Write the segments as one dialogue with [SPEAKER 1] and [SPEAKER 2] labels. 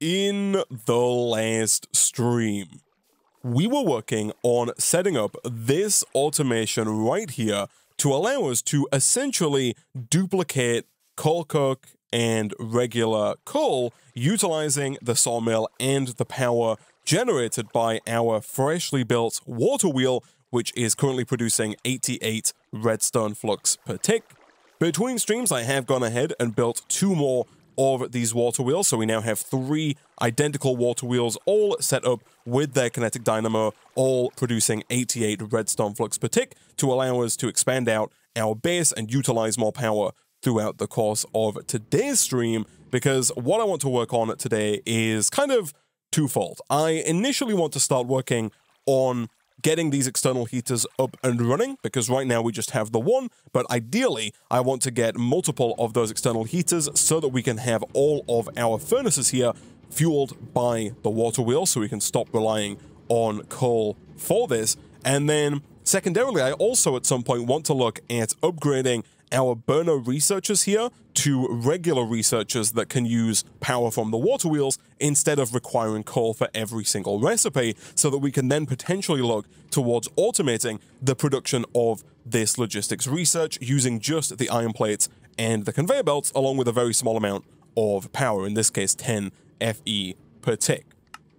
[SPEAKER 1] in the last stream, we were working on setting up this automation right here to allow us to essentially duplicate coal coke and regular coal utilizing the sawmill and the power generated by our freshly built water wheel, which is currently producing 88 redstone flux per tick. Between streams, I have gone ahead and built two more of these water wheels. So we now have three identical water wheels all set up with their kinetic dynamo, all producing 88 redstone flux per tick to allow us to expand out our base and utilize more power throughout the course of today's stream. Because what I want to work on today is kind of twofold. I initially want to start working on getting these external heaters up and running because right now we just have the one, but ideally I want to get multiple of those external heaters so that we can have all of our furnaces here fueled by the water wheel so we can stop relying on coal for this. And then secondarily, I also at some point want to look at upgrading our burner researchers here to regular researchers that can use power from the water wheels instead of requiring coal for every single recipe, so that we can then potentially look towards automating the production of this logistics research using just the iron plates and the conveyor belts, along with a very small amount of power, in this case 10 FE per tick.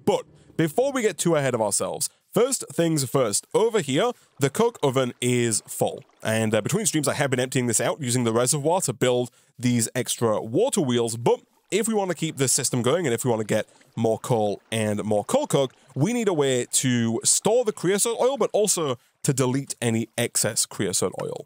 [SPEAKER 1] But before we get too ahead of ourselves, First things first, over here, the coke oven is full. And uh, between streams, I have been emptying this out using the reservoir to build these extra water wheels. But if we want to keep this system going and if we want to get more coal and more coal coke, we need a way to store the creosote oil, but also to delete any excess creosote oil.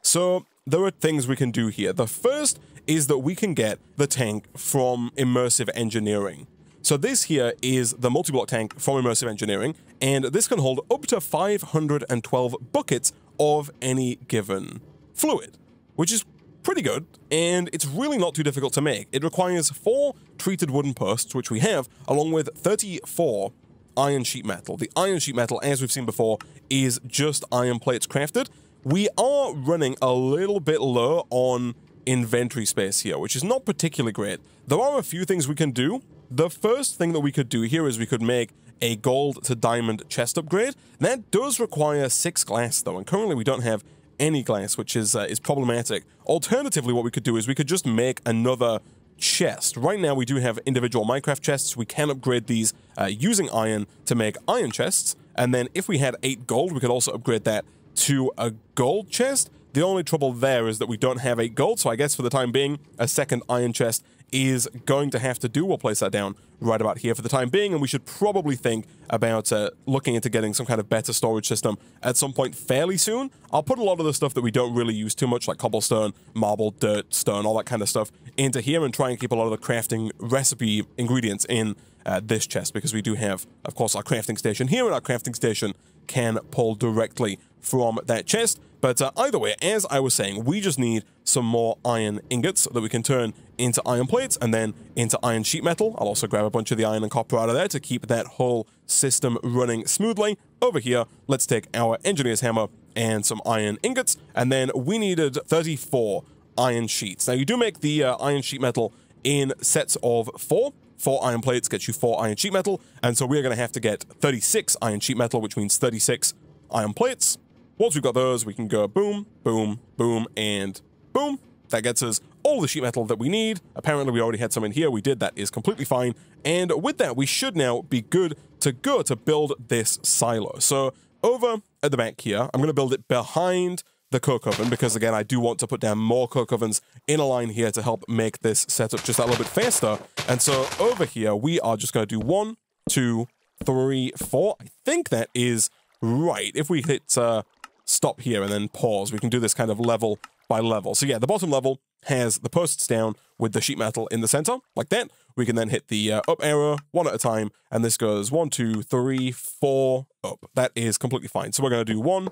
[SPEAKER 1] So there are things we can do here. The first is that we can get the tank from immersive engineering. So this here is the multi-block tank from Immersive Engineering, and this can hold up to 512 buckets of any given fluid, which is pretty good, and it's really not too difficult to make. It requires four treated wooden posts, which we have, along with 34 iron sheet metal. The iron sheet metal, as we've seen before, is just iron plates crafted. We are running a little bit low on inventory space here, which is not particularly great. There are a few things we can do the first thing that we could do here is we could make a gold to diamond chest upgrade. That does require six glass though, and currently we don't have any glass, which is uh, is problematic. Alternatively, what we could do is we could just make another chest. Right now, we do have individual Minecraft chests. We can upgrade these uh, using iron to make iron chests. And then if we had eight gold, we could also upgrade that to a gold chest. The only trouble there is that we don't have eight gold, so I guess for the time being, a second iron chest is going to have to do. We'll place that down right about here for the time being, and we should probably think about uh, looking into getting some kind of better storage system at some point fairly soon. I'll put a lot of the stuff that we don't really use too much, like cobblestone, marble, dirt, stone, all that kind of stuff, into here and try and keep a lot of the crafting recipe ingredients in uh, this chest, because we do have, of course, our crafting station here, and our crafting station can pull directly from that chest. But uh, either way, as I was saying, we just need some more iron ingots that we can turn into iron plates and then into iron sheet metal. I'll also grab a bunch of the iron and copper out of there to keep that whole system running smoothly. Over here, let's take our engineer's hammer and some iron ingots, and then we needed 34 iron sheets. Now, you do make the uh, iron sheet metal in sets of four. Four iron plates gets you four iron sheet metal, and so we're going to have to get 36 iron sheet metal, which means 36 iron plates. Once we've got those, we can go boom, boom, boom, and boom. That gets us all the sheet metal that we need. Apparently, we already had some in here. We did. That is completely fine. And with that, we should now be good to go to build this silo. So over at the back here, I'm going to build it behind the coke oven because, again, I do want to put down more coke ovens in a line here to help make this setup just a little bit faster. And so over here, we are just going to do one, two, three, four. I think that is right. If we hit uh, stop here and then pause, we can do this kind of level by level. So yeah, the bottom level has the posts down with the sheet metal in the center, like that. We can then hit the uh, up arrow one at a time, and this goes one, two, three, four, up. That is completely fine. So we're going to do one,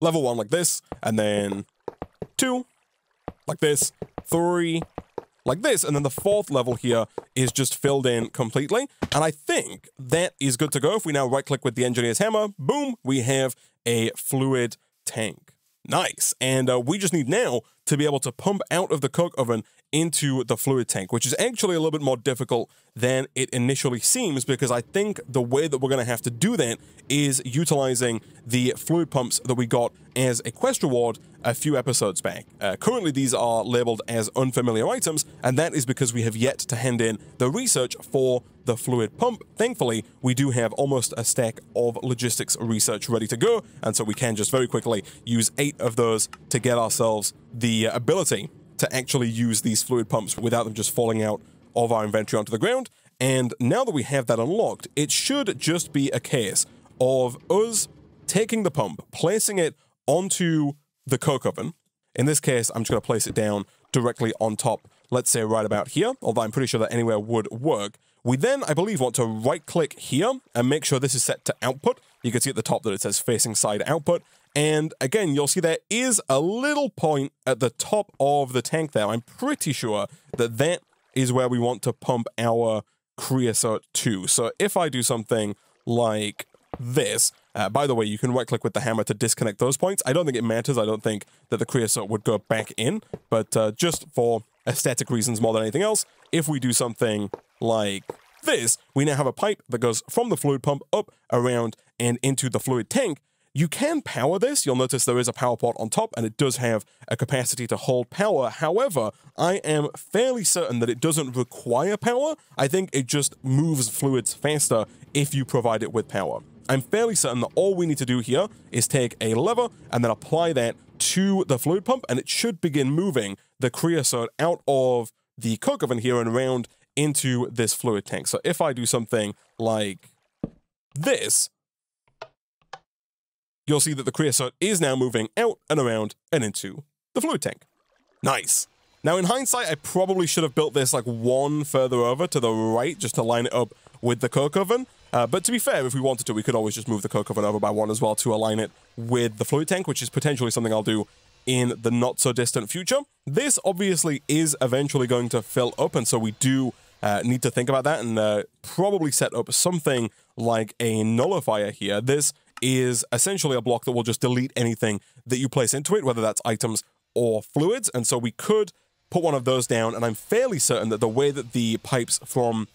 [SPEAKER 1] level one like this, and then two, like this, three, like this, and then the fourth level here is just filled in completely. And I think that is good to go. If we now right-click with the engineer's hammer, boom, we have a fluid tank. Nice. And uh, we just need now to be able to pump out of the coke oven into the fluid tank, which is actually a little bit more difficult than it initially seems because I think the way that we're going to have to do that is utilizing the fluid pumps that we got as a quest reward a few episodes back. Uh, currently, these are labeled as unfamiliar items, and that is because we have yet to hand in the research for the fluid pump. Thankfully, we do have almost a stack of logistics research ready to go, and so we can just very quickly use eight of those to get ourselves the ability to actually use these fluid pumps without them just falling out of our inventory onto the ground. And now that we have that unlocked, it should just be a case of us taking the pump, placing it onto the coke oven. In this case, I'm just going to place it down directly on top, let's say right about here, although I'm pretty sure that anywhere would work. We then, I believe, want to right click here and make sure this is set to output. You can see at the top that it says facing side output. And again, you'll see there is a little point at the top of the tank there. I'm pretty sure that that is where we want to pump our creosote to. So if I do something like this, uh, by the way, you can right click with the hammer to disconnect those points. I don't think it matters. I don't think that the creosote would go back in, but uh, just for aesthetic reasons more than anything else, if we do something like this, we now have a pipe that goes from the fluid pump up, around, and into the fluid tank. You can power this. You'll notice there is a power port on top, and it does have a capacity to hold power. However, I am fairly certain that it doesn't require power. I think it just moves fluids faster if you provide it with power. I'm fairly certain that all we need to do here is take a lever and then apply that to the fluid pump, and it should begin moving the creosote out of the coke oven here and around into this fluid tank. So if I do something like this, you'll see that the creosote is now moving out and around and into the fluid tank. Nice. Now, in hindsight, I probably should have built this like one further over to the right just to line it up with the coke oven. Uh, but to be fair, if we wanted to, we could always just move the coke oven over by one as well to align it with the fluid tank, which is potentially something I'll do in the not so distant future. This obviously is eventually going to fill up, and so we do uh, need to think about that and uh, probably set up something like a nullifier here. This is essentially a block that will just delete anything that you place into it, whether that's items or fluids. And so we could put one of those down, and I'm fairly certain that the way that the pipes from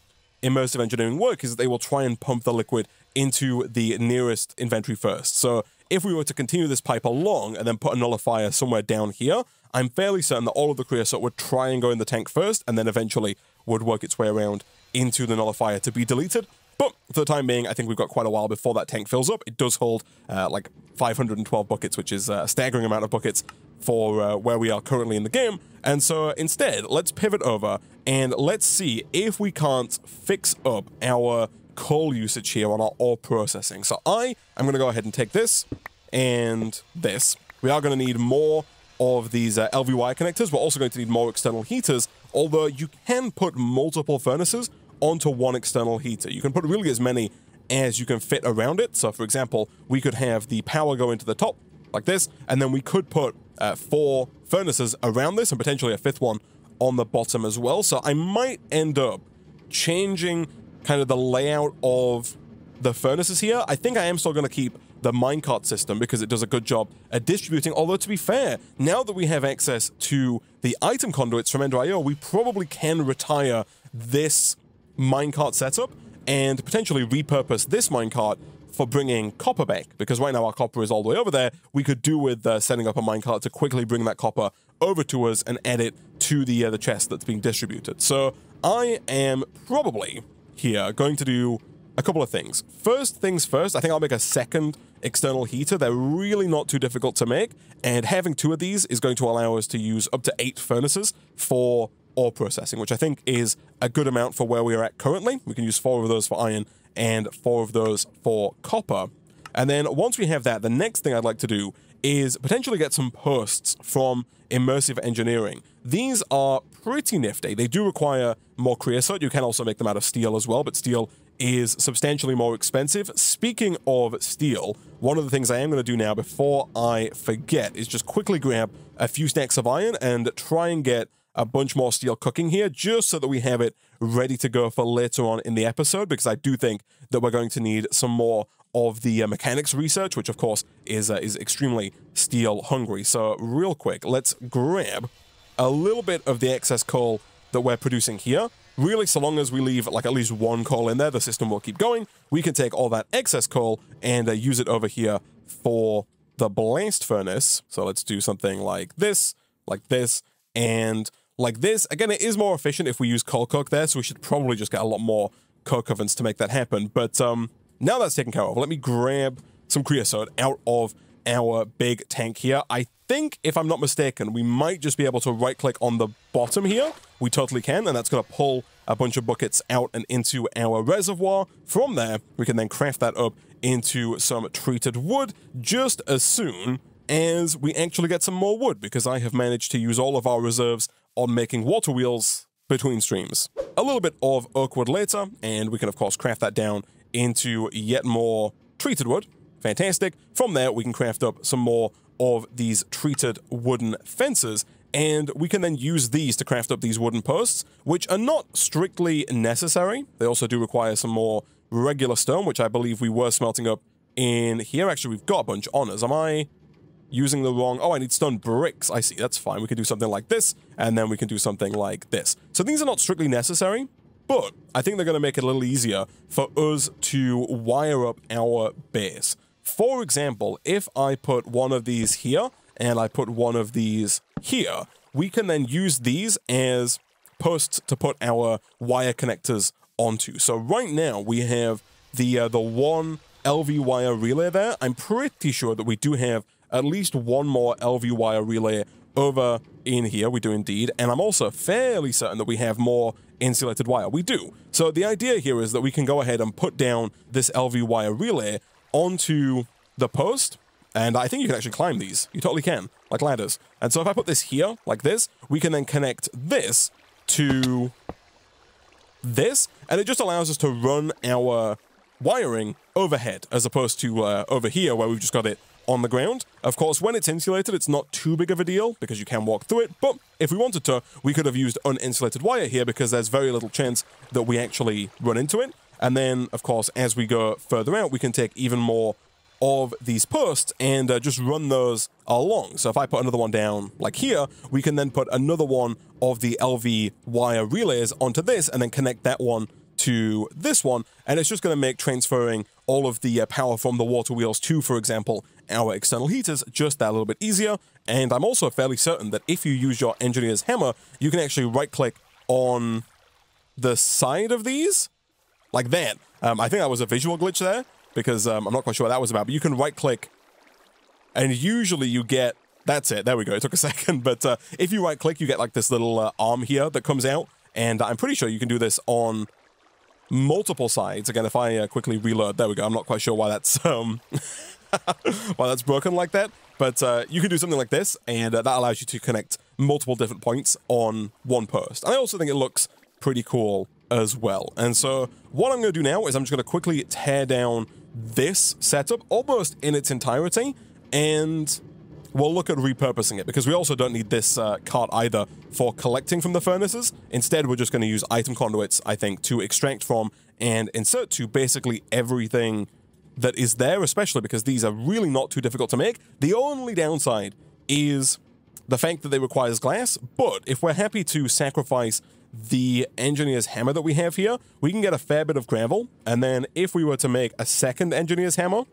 [SPEAKER 1] immersive engineering work is that they will try and pump the liquid into the nearest inventory first. So if we were to continue this pipe along and then put a nullifier somewhere down here, I'm fairly certain that all of the creosote would try and go in the tank first and then eventually would work its way around into the nullifier to be deleted. But for the time being, I think we've got quite a while before that tank fills up. It does hold uh, like 512 buckets, which is a staggering amount of buckets for uh, where we are currently in the game. And so instead, let's pivot over and let's see if we can't fix up our coal usage here on our ore processing. So I am going to go ahead and take this and this. We are going to need more of these uh, LV wire connectors. We're also going to need more external heaters, although you can put multiple furnaces onto one external heater. You can put really as many as you can fit around it. So for example, we could have the power go into the top like this, and then we could put uh, four furnaces around this and potentially a fifth one on the bottom as well. So I might end up changing kind of the layout of the furnaces here. I think I am still going to keep the minecart system because it does a good job at distributing. Although, to be fair, now that we have access to the item conduits from Ender IO, we probably can retire this minecart setup and potentially repurpose this minecart for bringing copper back, because right now our copper is all the way over there. We could do with uh, setting up a minecart to quickly bring that copper over to us and add it to the, uh, the chest that's being distributed. So I am probably here going to do a couple of things. First things first, I think I'll make a second external heater. They're really not too difficult to make, and having two of these is going to allow us to use up to eight furnaces for ore processing, which I think is a good amount for where we are at currently. We can use four of those for iron and four of those for copper. And then once we have that, the next thing I'd like to do is potentially get some posts from immersive engineering. These are pretty nifty. They do require more creosote. You can also make them out of steel as well, but steel is substantially more expensive. Speaking of steel, one of the things I am going to do now before I forget is just quickly grab a few stacks of iron and try and get a bunch more steel cooking here just so that we have it ready to go for later on in the episode because I do think that we're going to need some more of the uh, mechanics research, which of course is uh, is extremely steel hungry. So real quick, let's grab a little bit of the excess coal that we're producing here. Really, so long as we leave like at least one coal in there, the system will keep going. We can take all that excess coal and uh, use it over here for the blast furnace. So let's do something like this, like this, and like this. Again, it is more efficient if we use coal coke there, so we should probably just get a lot more coke ovens to make that happen. But um, now that's taken care of, let me grab some creosote out of our big tank here. I think, if I'm not mistaken, we might just be able to right-click on the bottom here. We totally can, and that's going to pull a bunch of buckets out and into our reservoir. From there, we can then craft that up into some treated wood just as soon as we actually get some more wood, because I have managed to use all of our reserves on making water wheels between streams. A little bit of oak wood later, and we can of course craft that down into yet more treated wood. Fantastic. From there, we can craft up some more of these treated wooden fences, and we can then use these to craft up these wooden posts, which are not strictly necessary. They also do require some more regular stone, which I believe we were smelting up in here. Actually, we've got a bunch on us. Am I using the wrong... Oh, I need stone bricks. I see. That's fine. We can do something like this, and then we can do something like this. So these are not strictly necessary, but I think they're going to make it a little easier for us to wire up our base. For example, if I put one of these here, and I put one of these here, we can then use these as posts to put our wire connectors onto. So right now we have the uh, the one LV wire relay there. I'm pretty sure that we do have at least one more LV wire relay over in here. We do indeed. And I'm also fairly certain that we have more insulated wire. We do. So the idea here is that we can go ahead and put down this LV wire relay onto the post. And I think you can actually climb these. You totally can, like ladders. And so if I put this here, like this, we can then connect this to this, and it just allows us to run our wiring overhead as opposed to uh, over here where we've just got it on the ground. Of course, when it's insulated, it's not too big of a deal because you can walk through it, but if we wanted to, we could have used uninsulated wire here because there's very little chance that we actually run into it. And then, of course, as we go further out, we can take even more of these posts and uh, just run those along. So if I put another one down like here, we can then put another one of the LV wire relays onto this and then connect that one to this one. And it's just going to make transferring all of the uh, power from the water wheels to, for example, our external heaters just that little bit easier. And I'm also fairly certain that if you use your engineer's hammer, you can actually right click on the side of these like that. Um, I think that was a visual glitch there because um, I'm not quite sure what that was about, but you can right click and usually you get, that's it, there we go, it took a second, but uh, if you right click, you get like this little uh, arm here that comes out, and I'm pretty sure you can do this on multiple sides. Again, if I uh, quickly reload, there we go, I'm not quite sure why that's, um, why that's broken like that, but uh, you can do something like this, and uh, that allows you to connect multiple different points on one post. And I also think it looks pretty cool as well. And so what I'm going to do now is I'm just going to quickly tear down this setup almost in its entirety, and we'll look at repurposing it, because we also don't need this uh, cart either for collecting from the furnaces. Instead, we're just going to use item conduits, I think, to extract from and insert to basically everything that is there, especially because these are really not too difficult to make. The only downside is the fact that they requires glass, but if we're happy to sacrifice the engineer's hammer that we have here, we can get a fair bit of gravel. And then if we were to make a second engineer's hammer,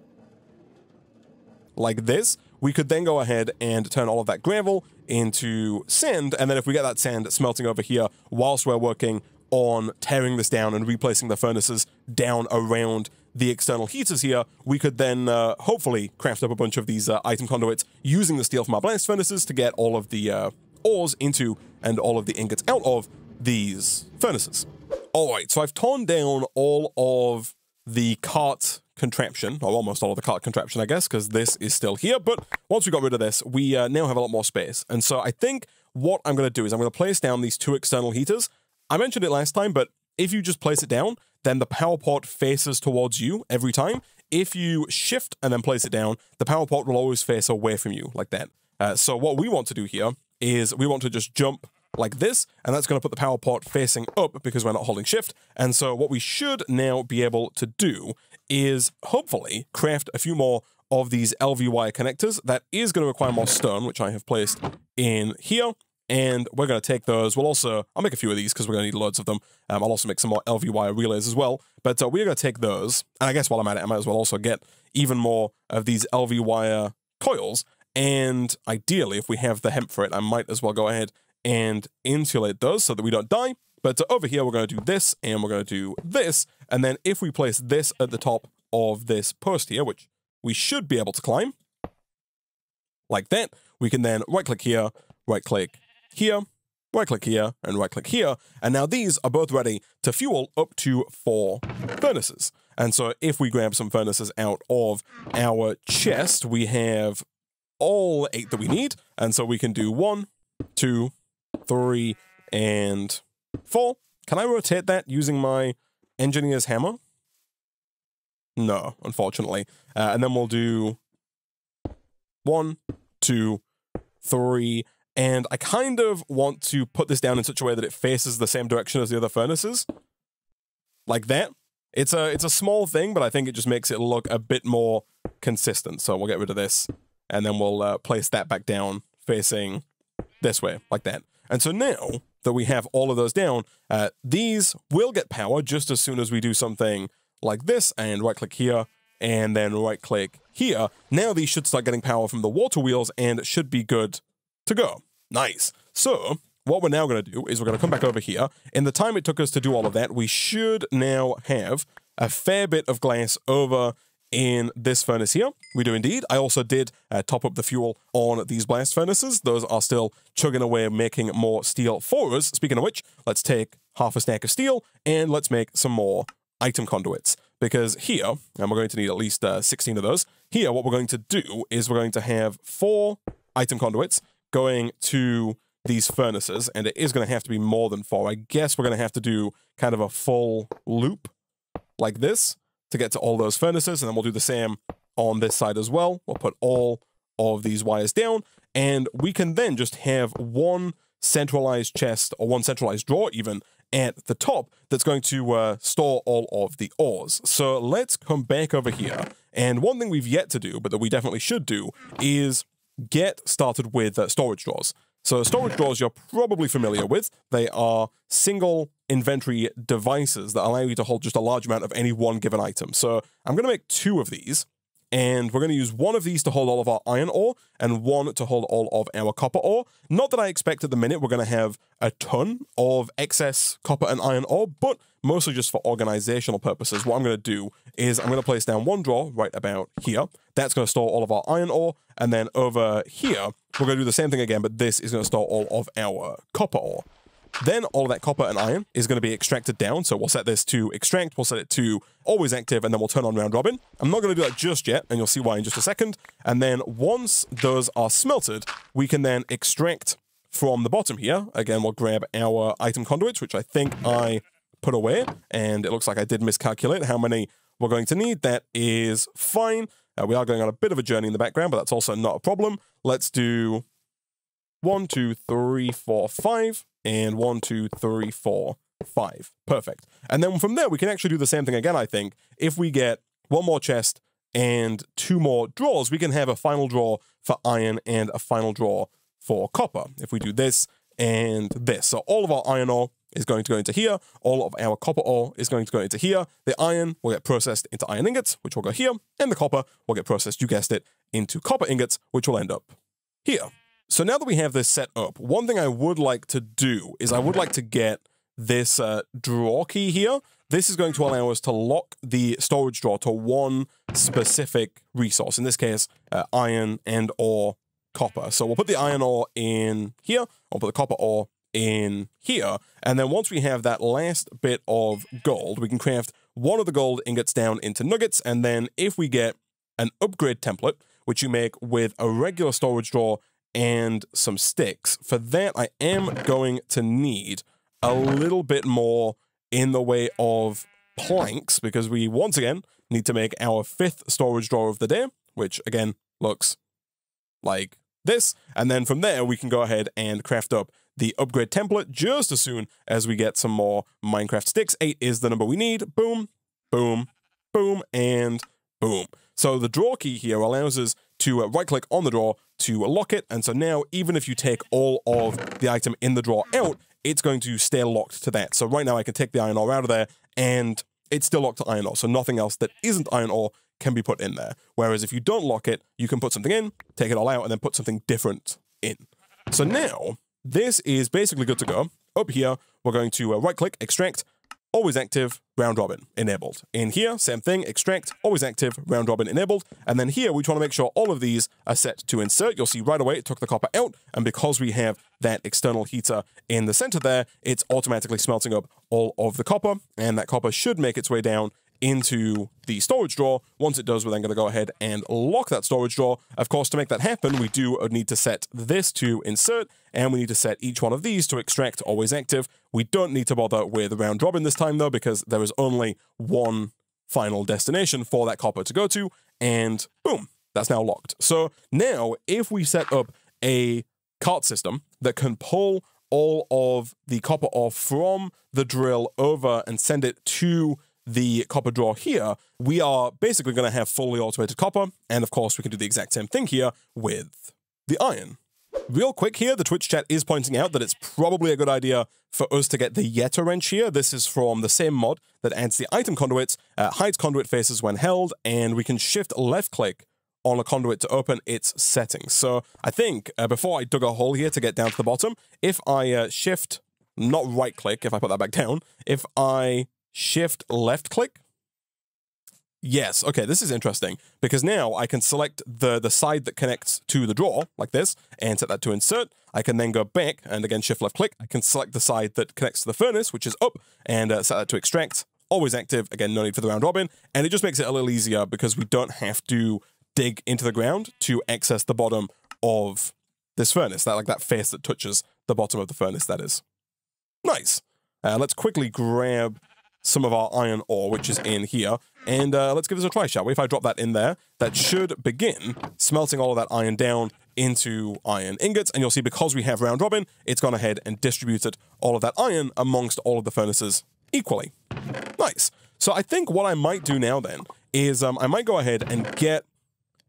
[SPEAKER 1] like this, we could then go ahead and turn all of that gravel into sand. And then if we get that sand smelting over here whilst we're working on tearing this down and replacing the furnaces down around the external heaters here, we could then uh, hopefully craft up a bunch of these uh, item conduits using the steel from our blast furnaces to get all of the uh, ores into and all of the ingots out of these furnaces. All right, so I've torn down all of the cart contraption, or almost all of the cart contraption, I guess, because this is still here. But once we got rid of this, we uh, now have a lot more space. And so I think what I'm going to do is I'm going to place down these two external heaters. I mentioned it last time, but if you just place it down, then the power port faces towards you every time. If you shift and then place it down, the power port will always face away from you like that. Uh, so what we want to do here is we want to just jump like this, and that's going to put the power port facing up because we're not holding shift. And so what we should now be able to do is hopefully craft a few more of these LV wire connectors. That is going to require more stone, which I have placed in here. And we're going to take those. We'll also, I'll make a few of these because we're going to need loads of them. Um, I'll also make some more LV wire relays as well. But uh, we're going to take those. And I guess while I'm at it, I might as well also get even more of these LV wire coils. And ideally, if we have the hemp for it, I might as well go ahead and insulate those so that we don't die. But uh, over here, we're going to do this and we're going to do this. And then if we place this at the top of this post here, which we should be able to climb, like that, we can then right click here, right click here, right click here, and right click here. And now these are both ready to fuel up to four furnaces. And so if we grab some furnaces out of our chest, we have all eight that we need. And so we can do one, two, three, and four. Can I rotate that using my engineer's hammer? No, unfortunately. Uh, and then we'll do one, two, three, and I kind of want to put this down in such a way that it faces the same direction as the other furnaces. Like that. It's a it's a small thing, but I think it just makes it look a bit more consistent. So we'll get rid of this, and then we'll uh, place that back down facing this way, like that. And so now that we have all of those down, uh, these will get power just as soon as we do something like this, and right-click here, and then right-click here. Now these should start getting power from the water wheels, and it should be good to go. Nice. So what we're now going to do is we're going to come back over here. In the time it took us to do all of that, we should now have a fair bit of glass over in this furnace here. We do indeed. I also did uh, top up the fuel on these blast furnaces. Those are still chugging away, making more steel for us. Speaking of which, let's take half a stack of steel and let's make some more item conduits. Because here, and we're going to need at least uh, 16 of those, here what we're going to do is we're going to have four item conduits going to these furnaces, and it is going to have to be more than four. I guess we're going to have to do kind of a full loop like this to get to all those furnaces, and then we'll do the same on this side as well. We'll put all of these wires down, and we can then just have one centralized chest or one centralized drawer even at the top that's going to uh, store all of the ores. So let's come back over here. And one thing we've yet to do, but that we definitely should do, is get started with uh, storage drawers. So storage drawers you're probably familiar with. They are single inventory devices that allow you to hold just a large amount of any one given item. So I'm going to make two of these, and we're going to use one of these to hold all of our iron ore and one to hold all of our copper ore. Not that I expect at the minute we're going to have a ton of excess copper and iron ore, but mostly just for organizational purposes. What I'm going to do is I'm going to place down one drawer right about here. That's going to store all of our iron ore. And then over here, we're going to do the same thing again, but this is going to store all of our copper ore. Then all of that copper and iron is going to be extracted down. So we'll set this to extract, we'll set it to always active, and then we'll turn on round robin. I'm not going to do that just yet, and you'll see why in just a second. And then once those are smelted, we can then extract from the bottom here. Again, we'll grab our item conduits, which I think I put away, and it looks like I did miscalculate how many we're going to need. That is fine. Uh, we are going on a bit of a journey in the background, but that's also not a problem. Let's do one, two, three, four, five, and one, two, three, four, five. Perfect. And then from there, we can actually do the same thing again, I think. If we get one more chest and two more drawers, we can have a final draw for iron and a final draw for copper. If we do this and this. So all of our iron ore is going to go into here. All of our copper ore is going to go into here. The iron will get processed into iron ingots, which will go here. And the copper will get processed, you guessed it, into copper ingots, which will end up here. So now that we have this set up, one thing I would like to do is I would like to get this uh, drawer key here. This is going to allow us to lock the storage drawer to one specific resource. In this case, uh, iron and or copper. So we'll put the iron ore in here. I'll put the copper ore in here. And then once we have that last bit of gold, we can craft one of the gold ingots down into nuggets. And then if we get an upgrade template, which you make with a regular storage drawer and some sticks, for that I am going to need a little bit more in the way of planks because we once again need to make our fifth storage drawer of the day, which again looks like this. And then from there, we can go ahead and craft up the upgrade template just as soon as we get some more Minecraft sticks. Eight is the number we need. Boom, boom, boom, and boom. So the draw key here allows us to uh, right click on the draw to lock it. And so now, even if you take all of the item in the draw out, it's going to stay locked to that. So right now I can take the iron ore out of there and it's still locked to iron ore. So nothing else that isn't iron ore can be put in there. Whereas if you don't lock it, you can put something in, take it all out, and then put something different in. So now this is basically good to go. Up here, we're going to uh, right click, extract, always active, round robin enabled. In here, same thing, extract, always active, round robin enabled. And then here, we want to make sure all of these are set to insert. You'll see right away it took the copper out. And because we have that external heater in the center there, it's automatically smelting up all of the copper. And that copper should make its way down into the storage drawer. Once it does, we're then going to go ahead and lock that storage drawer. Of course, to make that happen, we do need to set this to insert, and we need to set each one of these to extract always active. We don't need to bother with round robin this time, though, because there is only one final destination for that copper to go to, and boom, that's now locked. So now, if we set up a cart system that can pull all of the copper off from the drill over and send it to the copper draw here, we are basically going to have fully automated copper. And of course, we can do the exact same thing here with the iron. Real quick here, the Twitch chat is pointing out that it's probably a good idea for us to get the Yeta wrench here. This is from the same mod that adds the item conduits, uh, hides conduit faces when held, and we can shift left click on a conduit to open its settings. So I think uh, before I dug a hole here to get down to the bottom, if I uh, shift, not right click, if I put that back down, if I shift left click. Yes, okay, this is interesting because now I can select the, the side that connects to the drawer like this and set that to insert. I can then go back and again shift left click. I can select the side that connects to the furnace, which is up, and uh, set that to extract. Always active. Again, no need for the round robin. And it just makes it a little easier because we don't have to dig into the ground to access the bottom of this furnace. That like that face that touches the bottom of the furnace, that is. Nice. Uh, let's quickly grab some of our iron ore, which is in here. And uh, let's give this a try, shall we? If I drop that in there, that should begin smelting all of that iron down into iron ingots. And you'll see because we have round robin, it's gone ahead and distributed all of that iron amongst all of the furnaces equally. Nice. So I think what I might do now then is um, I might go ahead and get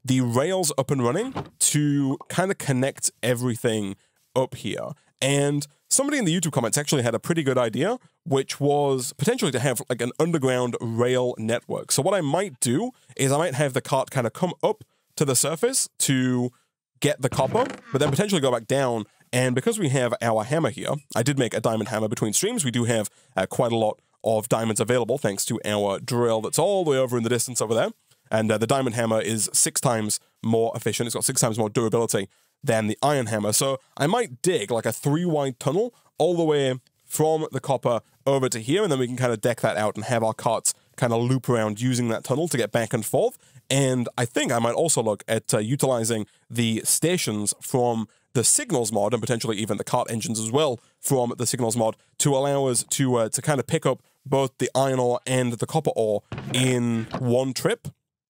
[SPEAKER 1] the rails up and running to kind of connect everything up here. And somebody in the YouTube comments actually had a pretty good idea, which was potentially to have like an underground rail network. So what I might do is I might have the cart kind of come up to the surface to get the copper, but then potentially go back down. And because we have our hammer here, I did make a diamond hammer between streams. We do have uh, quite a lot of diamonds available thanks to our drill that's all the way over in the distance over there. And uh, the diamond hammer is six times more efficient. It's got six times more durability than the iron hammer. So I might dig like a three wide tunnel all the way from the copper over to here, and then we can kind of deck that out and have our carts kind of loop around using that tunnel to get back and forth. And I think I might also look at uh, utilizing the stations from the signals mod and potentially even the cart engines as well from the signals mod to allow us to uh, to kind of pick up both the iron ore and the copper ore in one trip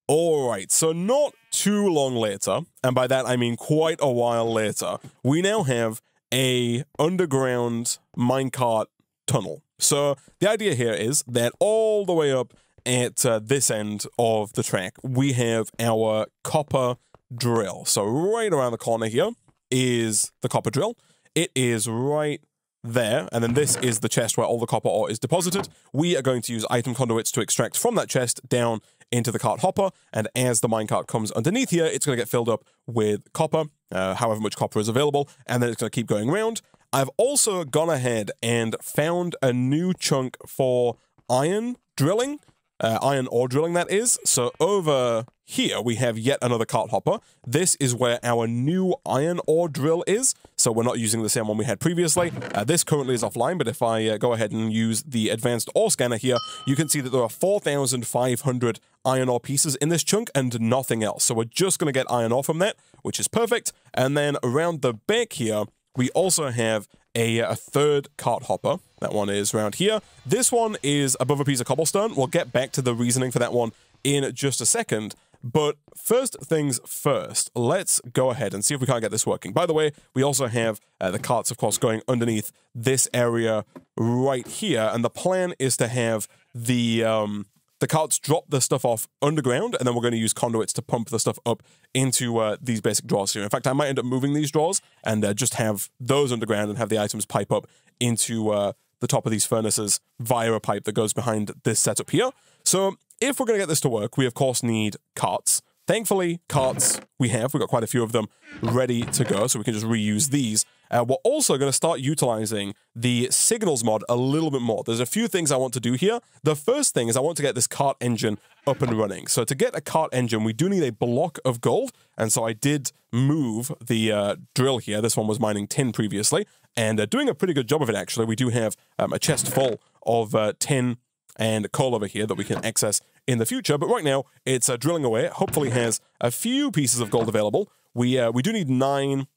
[SPEAKER 1] all right, so not too long later, and by that I mean quite a while later, we now have a underground minecart tunnel. So the idea here is that all the way up at uh, this end of the track, we have our copper drill. So right around the corner here is the copper drill. It is right there, and then this is the chest where all the copper ore is deposited. We are going to use item conduits to extract from that chest down into the cart hopper, and as the minecart comes underneath here, it's going to get filled up with copper, uh, however much copper is available, and then it's going to keep going around. I've also gone ahead and found a new chunk for iron drilling, uh, iron ore drilling that is. So over here we have yet another cart hopper. This is where our new iron ore drill is. So we're not using the same one we had previously. Uh, this currently is offline, but if I uh, go ahead and use the advanced ore scanner here, you can see that there are 4,500 iron ore pieces in this chunk and nothing else. So we're just going to get iron ore from that, which is perfect. And then around the back here, we also have a, a, third cart hopper. That one is around here. This one is above a piece of cobblestone. We'll get back to the reasoning for that one in just a second. But first things first, let's go ahead and see if we can't get this working. By the way, we also have uh, the carts, of course, going underneath this area right here. And the plan is to have the um, the carts drop the stuff off underground, and then we're going to use conduits to pump the stuff up into uh, these basic drawers here. In fact, I might end up moving these drawers and uh, just have those underground and have the items pipe up into uh, the top of these furnaces via a pipe that goes behind this setup here. So if we're going to get this to work, we of course need carts. Thankfully, carts we have. We've got quite a few of them ready to go, so we can just reuse these. Uh, we're also going to start utilizing the signals mod a little bit more. There's a few things I want to do here. The first thing is I want to get this cart engine up and running. So to get a cart engine, we do need a block of gold. And so I did move the uh, drill here. This one was mining tin previously and uh, doing a pretty good job of it, actually. We do have um, a chest full of uh, tin and coal over here that we can access in the future. But right now, it's uh, drilling away. It hopefully has a few pieces of gold available. We, uh, we do need nine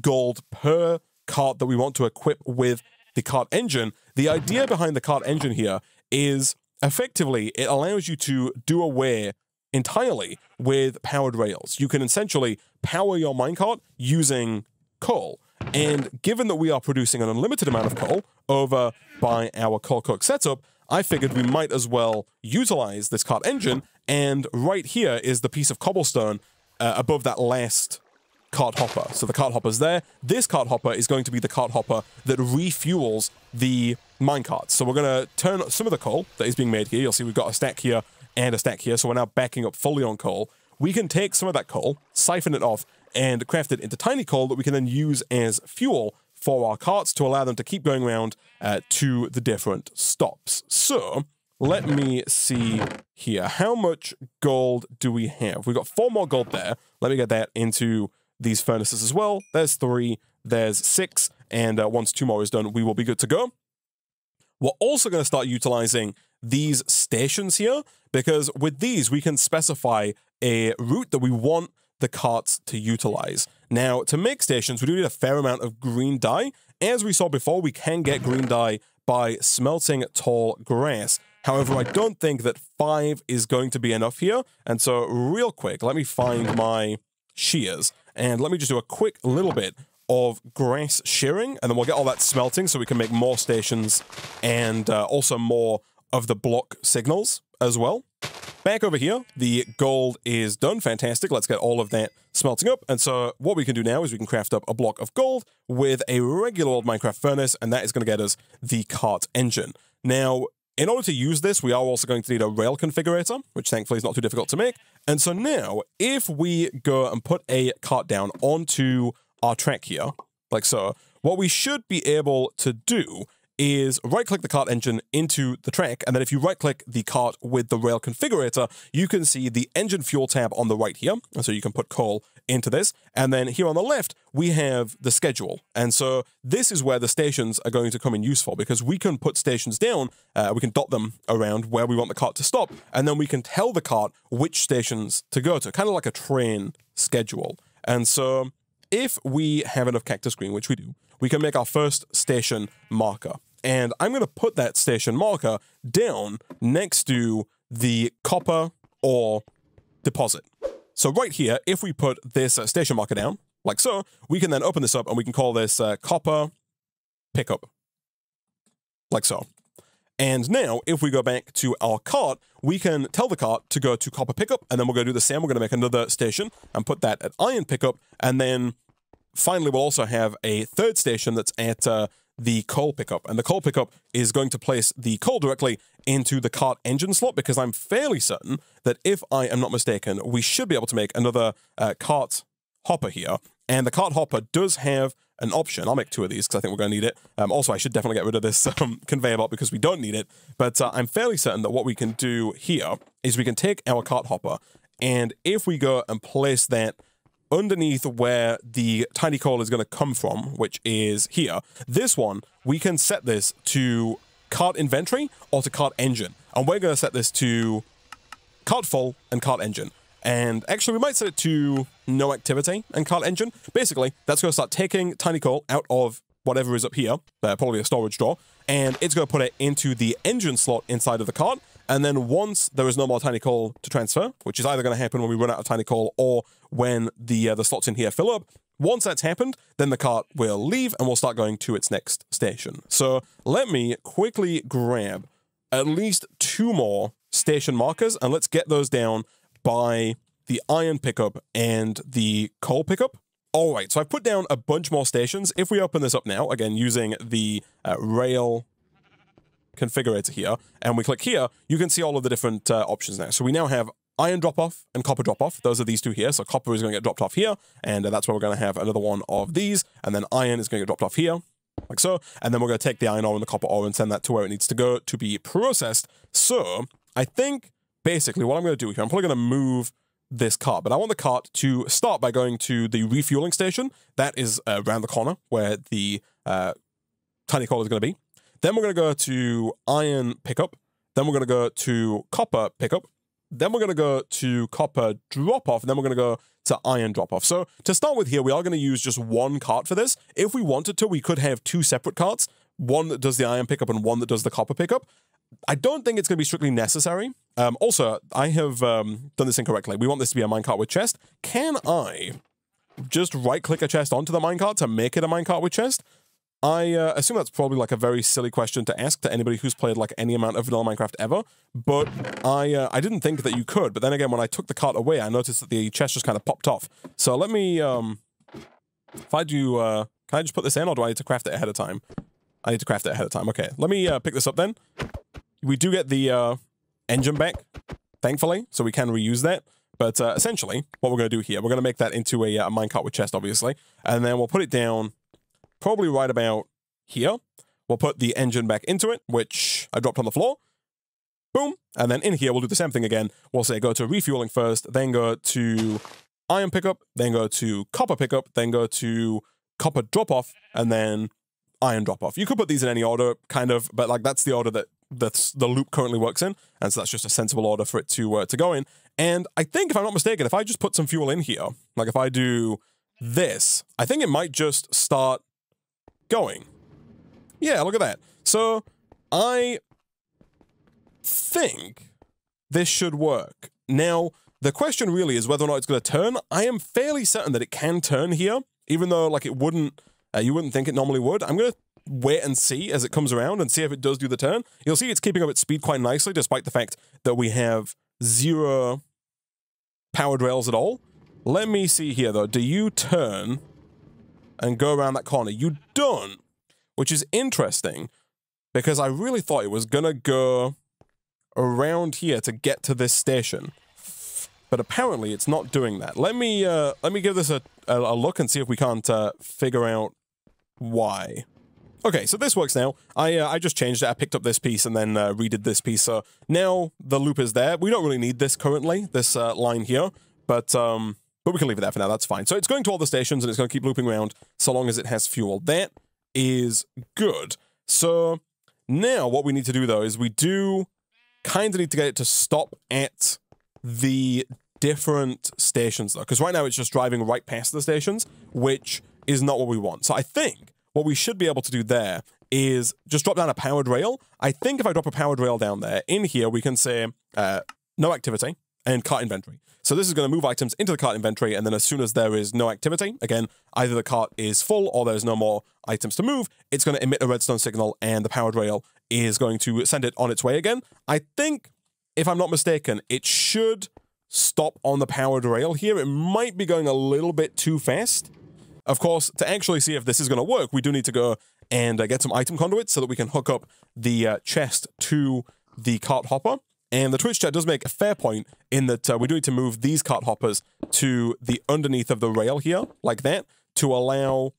[SPEAKER 1] gold per cart that we want to equip with the cart engine. The idea behind the cart engine here is effectively it allows you to do away entirely with powered rails. You can essentially power your minecart using coal. And given that we are producing an unlimited amount of coal over by our coal coke setup, I figured we might as well utilize this cart engine. And right here is the piece of cobblestone uh, above that last cart hopper. So the cart hopper's there. This cart hopper is going to be the cart hopper that refuels the minecarts. So we're going to turn some of the coal that is being made here. You'll see we've got a stack here and a stack here. So we're now backing up fully on coal. We can take some of that coal, siphon it off, and craft it into tiny coal that we can then use as fuel for our carts to allow them to keep going around uh, to the different stops. So let me see here. How much gold do we have? We've got four more gold there. Let me get that into these furnaces as well. There's three, there's six, and uh, once two more is done, we will be good to go. We're also going to start utilizing these stations here because with these, we can specify a route that we want the carts to utilize. Now, to make stations, we do need a fair amount of green dye. As we saw before, we can get green dye by smelting tall grass. However, I don't think that five is going to be enough here. And so real quick, let me find my shears and let me just do a quick little bit of grass shearing and then we'll get all that smelting so we can make more stations and uh, also more of the block signals as well. Back over here, the gold is done. Fantastic. Let's get all of that smelting up. And so what we can do now is we can craft up a block of gold with a regular old Minecraft furnace, and that is going to get us the cart engine. Now, in order to use this, we are also going to need a rail configurator, which thankfully is not too difficult to make. And so now, if we go and put a cart down onto our track here, like so, what we should be able to do is right click the cart engine into the track. And then if you right click the cart with the rail configurator, you can see the engine fuel tab on the right here. And so you can put coal into this. And then here on the left, we have the schedule. And so this is where the stations are going to come in useful because we can put stations down, uh, we can dot them around where we want the cart to stop, and then we can tell the cart which stations to go to, kind of like a train schedule. And so if we have enough cactus green, which we do, we can make our first station marker. And I'm going to put that station marker down next to the copper ore deposit. So right here, if we put this uh, station marker down, like so, we can then open this up and we can call this uh, copper pickup, like so. And now, if we go back to our cart, we can tell the cart to go to copper pickup, and then we're going to do the same. We're going to make another station and put that at iron pickup, and then finally, we'll also have a third station that's at uh, the coal pickup. And the coal pickup is going to place the coal directly into the cart engine slot because I'm fairly certain that if I am not mistaken, we should be able to make another uh, cart hopper here. And the cart hopper does have an option. I'll make two of these because I think we're going to need it. Um, also, I should definitely get rid of this um, conveyor belt because we don't need it. But uh, I'm fairly certain that what we can do here is we can take our cart hopper and if we go and place that underneath where the tiny coal is going to come from, which is here, this one, we can set this to cart inventory or to cart engine. And we're going to set this to cart full and cart engine. And actually, we might set it to no activity and cart engine. Basically, that's going to start taking tiny coal out of whatever is up here, uh, probably a storage drawer, and it's going to put it into the engine slot inside of the cart. And then once there is no more tiny coal to transfer, which is either going to happen when we run out of tiny coal or when the uh, the slots in here fill up, once that's happened, then the cart will leave and we'll start going to its next station. So let me quickly grab at least two more station markers and let's get those down by the iron pickup and the coal pickup. All right, so I've put down a bunch more stations. If we open this up now, again, using the uh, rail configurator here, and we click here, you can see all of the different uh, options now. So we now have iron drop off and copper drop off. Those are these two here. So copper is going to get dropped off here, and uh, that's where we're going to have another one of these. And then iron is going to get dropped off here, like so. And then we're going to take the iron ore and the copper ore and send that to where it needs to go to be processed. So I think basically what I'm going to do here, I'm probably going to move this cart, but I want the cart to start by going to the refueling station. That is uh, around the corner where the uh, tiny coal is going to be. Then we're going to go to iron pickup. Then we're going to go to copper pickup. Then we're going to go to copper drop off. And then we're going to go to iron drop off. So to start with here, we are going to use just one cart for this. If we wanted to, we could have two separate carts, one that does the iron pickup and one that does the copper pickup. I don't think it's going to be strictly necessary. Um, also, I have um, done this incorrectly. We want this to be a minecart with chest. Can I just right-click a chest onto the minecart to make it a minecart with chest? I uh, assume that's probably like a very silly question to ask to anybody who's played like any amount of vanilla Minecraft ever, but I uh, I didn't think that you could. But then again, when I took the cart away, I noticed that the chest just kind of popped off. So let me, um, if I do, uh, can I just put this in or do I need to craft it ahead of time? I need to craft it ahead of time. Okay, let me uh, pick this up then. We do get the uh, engine back, thankfully, so we can reuse that. But uh, essentially, what we're going to do here, we're going to make that into a, a minecart with chest, obviously, and then we'll put it down probably right about here. We'll put the engine back into it, which I dropped on the floor. Boom. And then in here, we'll do the same thing again. We'll say go to refueling first, then go to iron pickup, then go to copper pickup, then go to copper drop off, and then iron drop off. You could put these in any order, kind of, but like that's the order that that's the loop currently works in, and so that's just a sensible order for it to uh, to go in. And I think, if I'm not mistaken, if I just put some fuel in here, like if I do this, I think it might just start going. Yeah, look at that. So I think this should work. Now, the question really is whether or not it's going to turn. I am fairly certain that it can turn here, even though like it wouldn't, uh, you wouldn't think it normally would. I'm going to wait and see as it comes around and see if it does do the turn. You'll see it's keeping up its speed quite nicely, despite the fact that we have zero powered rails at all. Let me see here though. Do you turn and go around that corner. You don't, which is interesting because I really thought it was gonna go around here to get to this station. But apparently it's not doing that. Let me uh, let me give this a, a, a look and see if we can't uh, figure out why. Okay, so this works now. I uh, I just changed it. I picked up this piece and then uh, redid this piece. So now the loop is there. We don't really need this currently, this uh, line here. But um, but we can leave it there for now, that's fine. So it's going to all the stations and it's going to keep looping around so long as it has fuel. That is good. So now what we need to do though is we do kind of need to get it to stop at the different stations though. Because right now it's just driving right past the stations, which is not what we want. So I think what we should be able to do there is just drop down a powered rail. I think if I drop a powered rail down there, in here we can say uh, no activity and cart inventory. So this is going to move items into the cart inventory, and then as soon as there is no activity, again, either the cart is full or there's no more items to move, it's going to emit a redstone signal, and the powered rail is going to send it on its way again. I think, if I'm not mistaken, it should stop on the powered rail here. It might be going a little bit too fast. Of course, to actually see if this is going to work, we do need to go and uh, get some item conduits so that we can hook up the uh, chest to the cart hopper. And the Twitch chat does make a fair point in that uh, we do need to move these cart hoppers to the underneath of the rail here, like that, to allow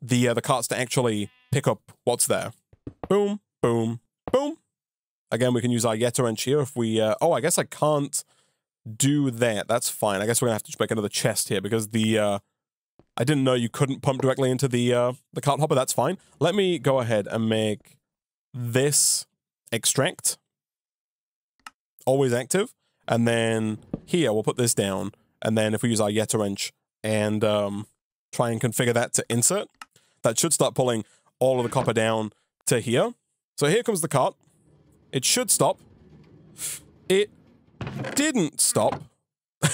[SPEAKER 1] the uh, the carts to actually pick up what's there. Boom, boom, boom. Again, we can use our Yeta wrench here if we... Uh, oh, I guess I can't do that. That's fine. I guess we're going to have to make another chest here because the... Uh, I didn't know you couldn't pump directly into the uh, the cart hopper. That's fine. Let me go ahead and make this extract always active. And then here, we'll put this down. And then if we use our Yeta wrench and um, try and configure that to insert, that should start pulling all of the copper down to here. So here comes the cart. It should stop. It didn't stop.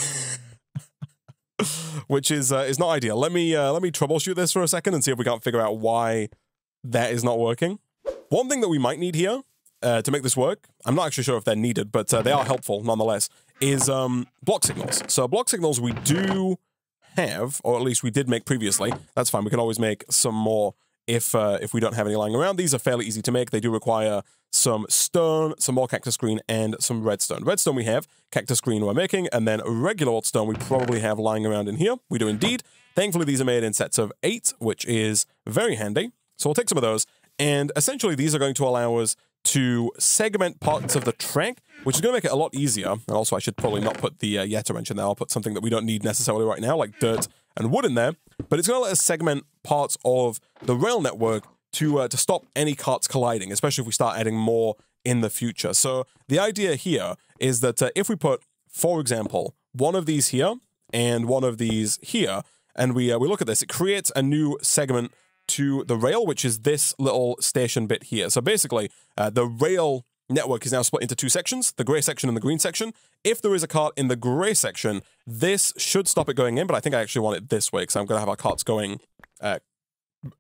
[SPEAKER 1] Which is uh, is not ideal. Let me uh, let me troubleshoot this for a second and see if we can't figure out why that is not working. One thing that we might need here uh, to make this work, I'm not actually sure if they're needed, but uh, they are helpful nonetheless, is um, block signals. So block signals we do have, or at least we did make previously. That's fine. We can always make some more if uh, if we don't have any lying around. These are fairly easy to make. They do require some stone, some more cactus green, and some redstone. Redstone we have, cactus green we're making, and then regular old stone we probably have lying around in here. We do indeed. Thankfully, these are made in sets of eight, which is very handy. So we'll take some of those, and essentially these are going to allow us to segment parts of the track, which is going to make it a lot easier. And also, I should probably not put the uh, Yeta wrench in there. I'll put something that we don't need necessarily right now, like dirt and wood in there. But it's going to let us segment parts of the rail network to uh, to stop any carts colliding, especially if we start adding more in the future. So the idea here is that uh, if we put, for example, one of these here and one of these here, and we uh, we look at this, it creates a new segment to the rail, which is this little station bit here. So basically, uh, the rail network is now split into two sections, the gray section and the green section. If there is a cart in the gray section, this should stop it going in, but I think I actually want it this way because I'm going to have our carts going uh,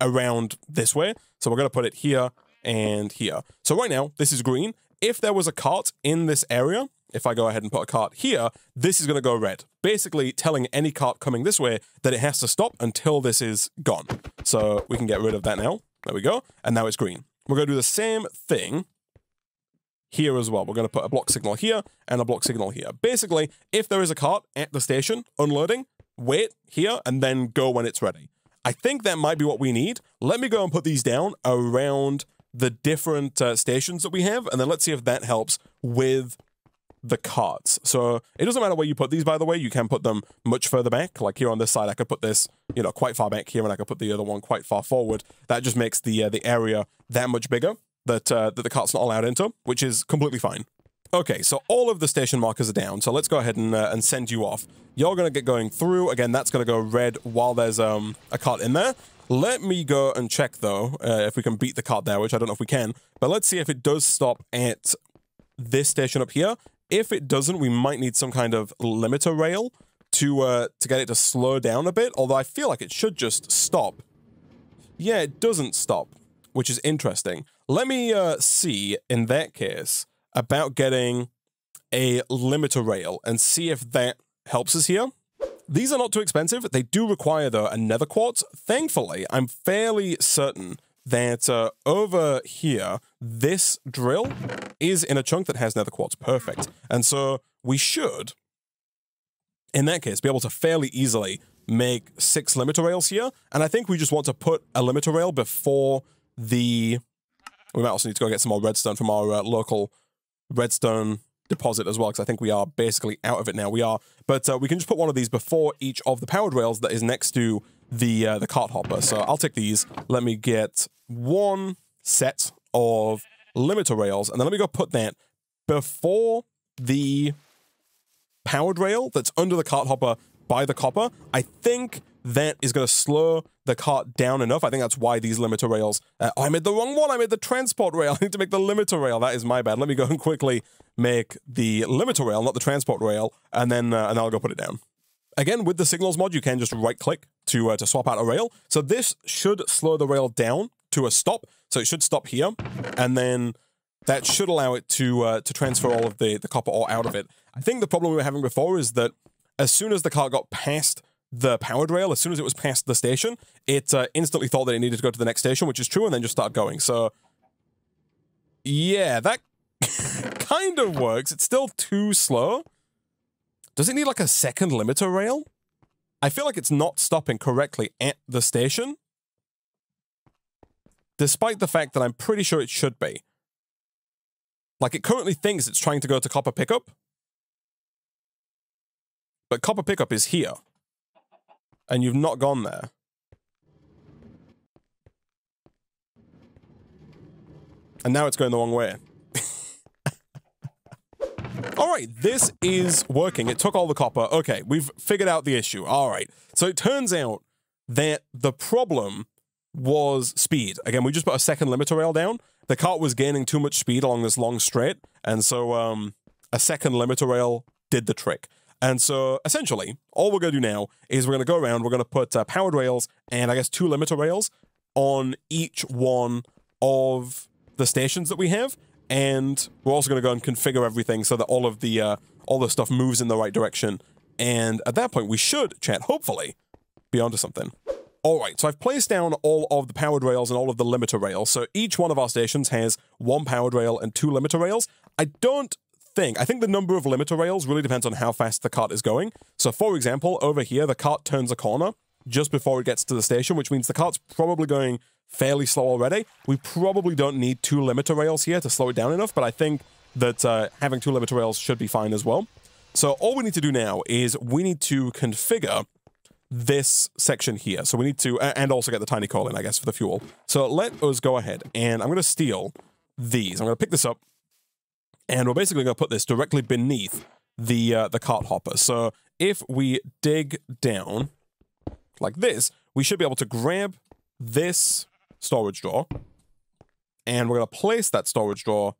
[SPEAKER 1] around this way. So we're going to put it here and here. So right now, this is green. If there was a cart in this area, if I go ahead and put a cart here, this is going to go red. Basically telling any cart coming this way that it has to stop until this is gone. So we can get rid of that now. There we go. And now it's green. We're going to do the same thing here as well. We're going to put a block signal here and a block signal here. Basically, if there is a cart at the station unloading, wait here and then go when it's ready. I think that might be what we need. Let me go and put these down around the different uh, stations that we have, and then let's see if that helps with the carts. So it doesn't matter where you put these, by the way. You can put them much further back. Like here on this side, I could put this, you know, quite far back here, and I could put the other one quite far forward. That just makes the uh, the area that much bigger that uh, that the cart's not allowed into, which is completely fine. Okay, so all of the station markers are down, so let's go ahead and, uh, and send you off. You're going to get going through. Again, that's going to go red while there's um, a cart in there. Let me go and check, though, uh, if we can beat the cart there, which I don't know if we can. But let's see if it does stop at this station up here. If it doesn't, we might need some kind of limiter rail to uh, to get it to slow down a bit, although I feel like it should just stop. Yeah, it doesn't stop, which is interesting. Let me uh, see, in that case, about getting a limiter rail and see if that helps us here. These are not too expensive. They do require, though, a nether quartz. Thankfully, I'm fairly certain that uh, over here, this drill is in a chunk that has nether quartz. Perfect. And so we should, in that case, be able to fairly easily make six limiter rails here. And I think we just want to put a limiter rail before the... We might also need to go get some more redstone from our uh, local redstone deposit as well, because I think we are basically out of it now. We are, but uh, we can just put one of these before each of the powered rails that is next to the uh, the cart hopper. So I'll take these. Let me get one set of limiter rails, and then let me go put that before the powered rail that's under the cart hopper by the copper. I think that is going to slow the cart down enough. I think that's why these limiter rails... Uh, oh, I made the wrong one. I made the transport rail. I need to make the limiter rail. That is my bad. Let me go and quickly make the limiter rail, not the transport rail, and then uh, and I'll go put it down. Again, with the signals mod, you can just right-click to, uh, to swap out a rail. So this should slow the rail down to a stop. So it should stop here, and then that should allow it to uh, to transfer all of the, the copper ore out of it. I think the problem we were having before is that as soon as the car got past the powered rail, as soon as it was past the station, it uh, instantly thought that it needed to go to the next station, which is true, and then just started going. So, yeah, that kind of works. It's still too slow. Does it need like a second limiter rail? I feel like it's not stopping correctly at the station. Despite the fact that I'm pretty sure it should be. Like, it currently thinks it's trying to go to copper pickup. But copper pickup is here and you've not gone there. And now it's going the wrong way. all right, this is working. It took all the copper. Okay, we've figured out the issue. All right. So it turns out that the problem was speed. Again, we just put a second limiter rail down. The cart was gaining too much speed along this long straight, and so um, a second limiter rail did the trick. And so essentially, all we're going to do now is we're going to go around, we're going to put uh, powered rails and I guess two limiter rails on each one of the stations that we have. And we're also going to go and configure everything so that all of the uh, all the stuff moves in the right direction. And at that point, we should, chat, hopefully, be onto something. All right, so I've placed down all of the powered rails and all of the limiter rails. So each one of our stations has one powered rail and two limiter rails. I don't think. I think the number of limiter rails really depends on how fast the cart is going. So for example, over here, the cart turns a corner just before it gets to the station, which means the cart's probably going fairly slow already. We probably don't need two limiter rails here to slow it down enough, but I think that uh, having two limiter rails should be fine as well. So all we need to do now is we need to configure this section here. So we need to, and also get the tiny coal in, I guess, for the fuel. So let us go ahead, and I'm going to steal these. I'm going to pick this up, and we're basically going to put this directly beneath the uh, the cart hopper. So if we dig down like this, we should be able to grab this storage drawer, and we're going to place that storage drawer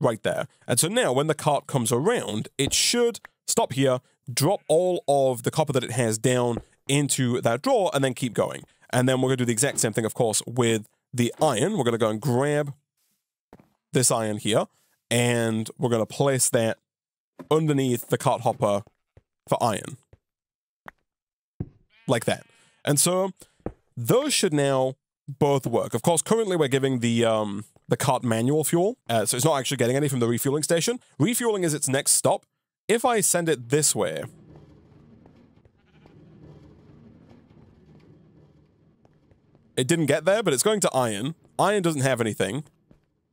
[SPEAKER 1] right there. And so now when the cart comes around, it should stop here, drop all of the copper that it has down into that drawer, and then keep going. And then we're going to do the exact same thing, of course, with the iron. We're going to go and grab this iron here, and we're going to place that underneath the cart hopper for iron. Like that. And so those should now both work. Of course, currently we're giving the um, the cart manual fuel, uh, so it's not actually getting any from the refueling station. Refueling is its next stop. If I send it this way, it didn't get there, but it's going to iron. Iron doesn't have anything,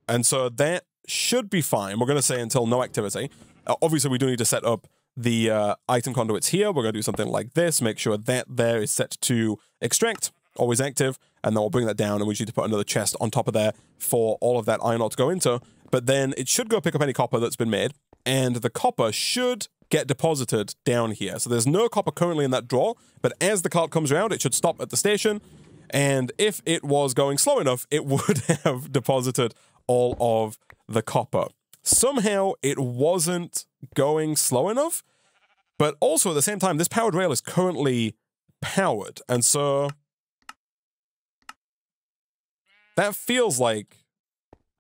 [SPEAKER 1] and so that should be fine. We're going to say until no activity. Uh, obviously, we do need to set up the uh, item conduits here. We're going to do something like this, make sure that there is set to extract, always active, and then we'll bring that down and we need to put another chest on top of there for all of that iron ore to go into. But then it should go pick up any copper that's been made, and the copper should get deposited down here. So there's no copper currently in that drawer, but as the cart comes around, it should stop at the station, and if it was going slow enough, it would have deposited all of the copper. Somehow it wasn't going slow enough, but also at the same time, this powered rail is currently powered, and so that feels like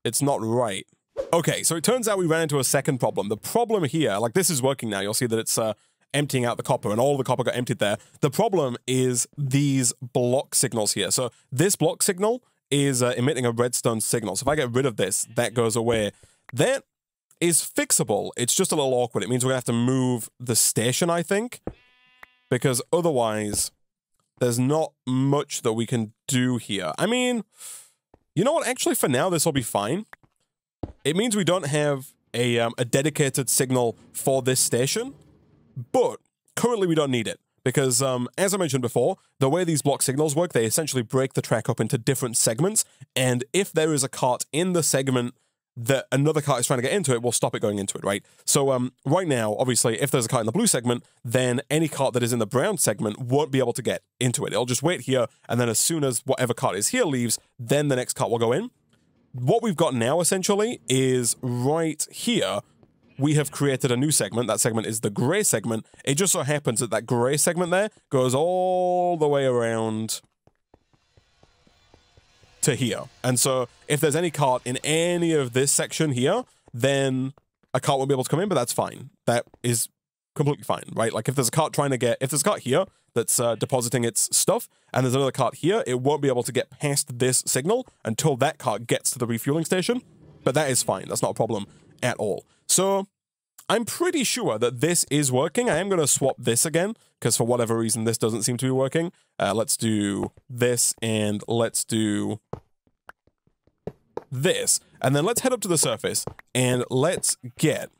[SPEAKER 1] it's not right. Okay, so it turns out we ran into a second problem. The problem here, like this is working now, you'll see that it's uh, emptying out the copper and all the copper got emptied there. The problem is these block signals here. So this block signal is uh, emitting a redstone signal. So if I get rid of this, that goes away. That is fixable. It's just a little awkward. It means we're going to have to move the station, I think, because otherwise there's not much that we can do here. I mean, you know what? Actually, for now, this will be fine. It means we don't have a, um, a dedicated signal for this station, but currently we don't need it. Because, um, as I mentioned before, the way these block signals work, they essentially break the track up into different segments, and if there is a cart in the segment that another cart is trying to get into it will stop it going into it, right? So um, right now, obviously, if there's a cart in the blue segment, then any cart that is in the brown segment won't be able to get into it. It'll just wait here, and then as soon as whatever cart is here leaves, then the next cart will go in. What we've got now, essentially, is right here, we have created a new segment. That segment is the gray segment. It just so happens that that gray segment there goes all the way around to here. And so if there's any cart in any of this section here, then a cart won't be able to come in, but that's fine. That is completely fine, right? Like if there's a cart trying to get, if there's a cart here that's uh, depositing its stuff, and there's another cart here, it won't be able to get past this signal until that cart gets to the refueling station. But that is fine. That's not a problem at all. So I'm pretty sure that this is working. I am going to swap this again, because for whatever reason, this doesn't seem to be working. Uh, let's do this, and let's do this. And then let's head up to the surface, and let's get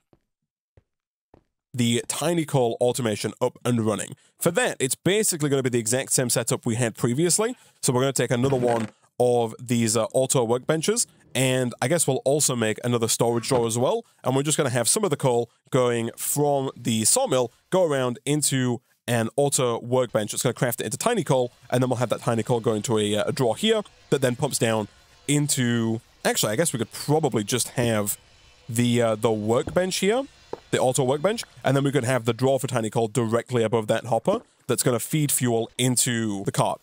[SPEAKER 1] the tiny coal automation up and running. For that, it's basically going to be the exact same setup we had previously. So we're going to take another one of these uh, auto workbenches, and I guess we'll also make another storage drawer as well. And we're just going to have some of the coal going from the sawmill, go around into an auto workbench. It's going to craft it into tiny coal, and then we'll have that tiny coal go into a, uh, a drawer here that then pumps down into... Actually, I guess we could probably just have the uh, the workbench here the auto workbench, and then we can have the drawer for Tiny Coal directly above that hopper that's going to feed fuel into the cart.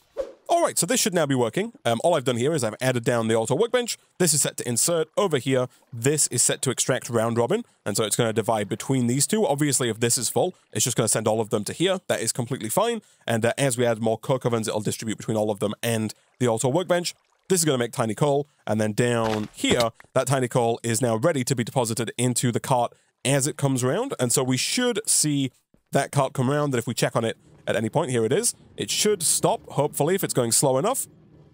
[SPEAKER 1] All right, so this should now be working. Um, all I've done here is I've added down the auto workbench. This is set to insert over here. This is set to extract round robin. And so it's going to divide between these two. Obviously, if this is full, it's just going to send all of them to here. That is completely fine. And uh, as we add more coke ovens, it'll distribute between all of them and the auto workbench. This is going to make tiny coal. And then down here, that tiny coal is now ready to be deposited into the cart as it comes around. And so we should see that cart come around that if we check on it, at any point. Here it is. It should stop, hopefully, if it's going slow enough.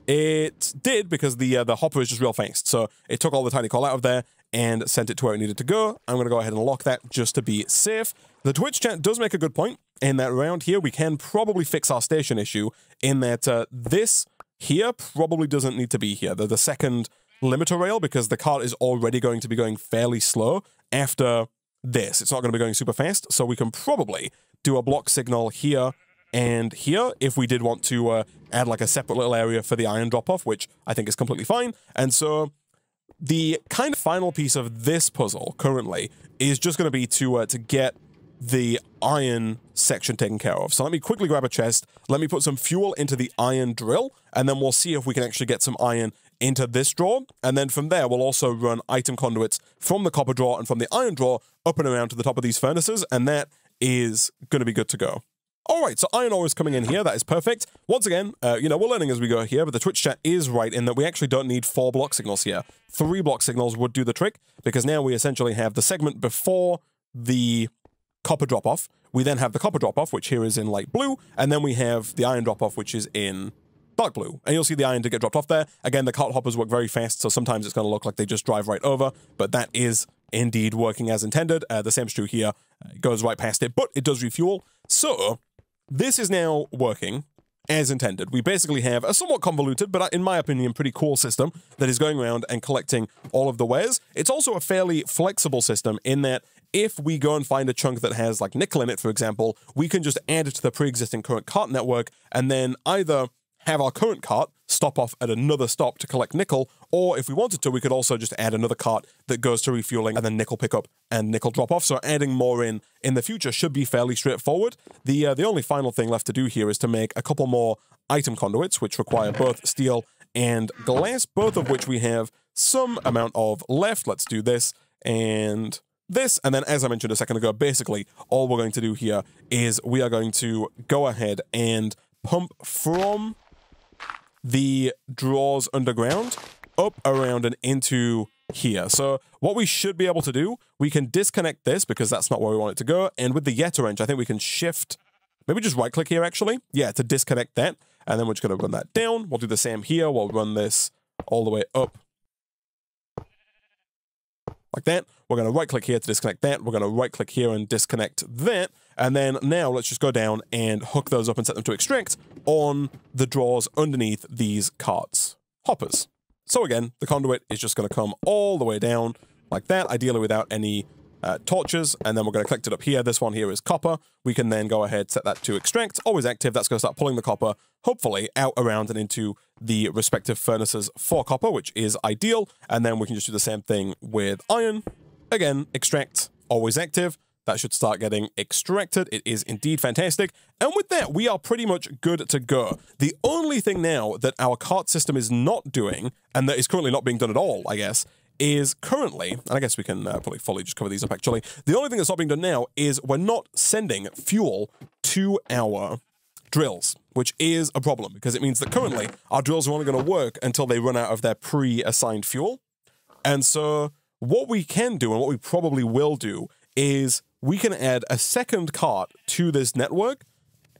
[SPEAKER 1] It did because the uh, the hopper is just real fast. So it took all the tiny coal out of there and sent it to where it needed to go. I'm going to go ahead and lock that just to be safe. The Twitch chat does make a good point in that around here we can probably fix our station issue in that uh, this here probably doesn't need to be here. The, the second limiter rail because the cart is already going to be going fairly slow after this. It's not going to be going super fast, so we can probably do a block signal here and here if we did want to uh, add like a separate little area for the iron drop-off, which I think is completely fine. And so the kind of final piece of this puzzle currently is just going to be to uh, to get the iron section taken care of. So let me quickly grab a chest, let me put some fuel into the iron drill, and then we'll see if we can actually get some iron into this drawer. And then from there, we'll also run item conduits from the copper drawer and from the iron drawer up and around to the top of these furnaces, and that is going to be good to go. All right, so iron ore is coming in here. That is perfect. Once again, uh, you know, we're learning as we go here, but the Twitch chat is right in that we actually don't need four block signals here. Three block signals would do the trick, because now we essentially have the segment before the copper drop-off. We then have the copper drop-off, which here is in light blue, and then we have the iron drop-off, which is in dark blue. And you'll see the iron to get dropped off there. Again, the cart hoppers work very fast, so sometimes it's going to look like they just drive right over, but that is indeed working as intended. Uh, the same is true here. Uh, it goes right past it, but it does refuel. So this is now working as intended. We basically have a somewhat convoluted, but in my opinion, pretty cool system that is going around and collecting all of the wares. It's also a fairly flexible system in that if we go and find a chunk that has like nickel in it, for example, we can just add it to the pre-existing current cart network and then either have our current cart stop off at another stop to collect nickel, or if we wanted to, we could also just add another cart that goes to refueling and then nickel pickup and nickel drop off. So adding more in in the future should be fairly straightforward. The uh, the only final thing left to do here is to make a couple more item conduits, which require both steel and glass, both of which we have some amount of left. Let's do this and this, and then as I mentioned a second ago, basically all we're going to do here is we are going to go ahead and pump from the drawers underground up, around, and into here. So what we should be able to do, we can disconnect this because that's not where we want it to go. And with the Yeta wrench, I think we can shift, maybe just right click here actually. Yeah, to disconnect that. And then we're just to run that down. We'll do the same here. We'll run this all the way up like that. We're going to right click here to disconnect that. We're going to right click here and disconnect that. And then now let's just go down and hook those up and set them to extract on the drawers underneath these carts. Hoppers. So again, the conduit is just going to come all the way down like that, ideally without any uh, torches, and then we're going to collect it up here. This one here is copper. We can then go ahead, set that to extract, always active. That's going to start pulling the copper, hopefully, out around and into the respective furnaces for copper, which is ideal. And then we can just do the same thing with iron. Again, extract, always active. That should start getting extracted. It is indeed fantastic. And with that, we are pretty much good to go. The only thing now that our cart system is not doing, and that is currently not being done at all, I guess, is currently, and I guess we can uh, probably fully just cover these up actually, the only thing that's not being done now is we're not sending fuel to our drills, which is a problem because it means that currently our drills are only going to work until they run out of their pre-assigned fuel. And so what we can do and what we probably will do is we can add a second cart to this network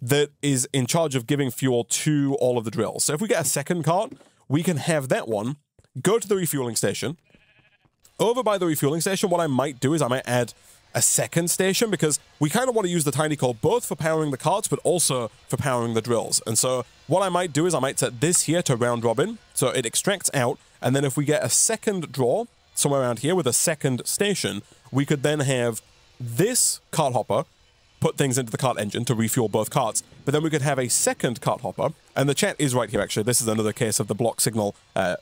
[SPEAKER 1] that is in charge of giving fuel to all of the drills. So if we get a second cart, we can have that one go to the refueling station, over by the refueling station, what I might do is I might add a second station because we kind of want to use the tiny coal both for powering the carts but also for powering the drills. And so what I might do is I might set this here to round robin so it extracts out and then if we get a second draw somewhere around here with a second station, we could then have this cart hopper put things into the cart engine to refuel both carts, but then we could have a second cart hopper, and the chat is right here actually, this is another case of the block signal uh,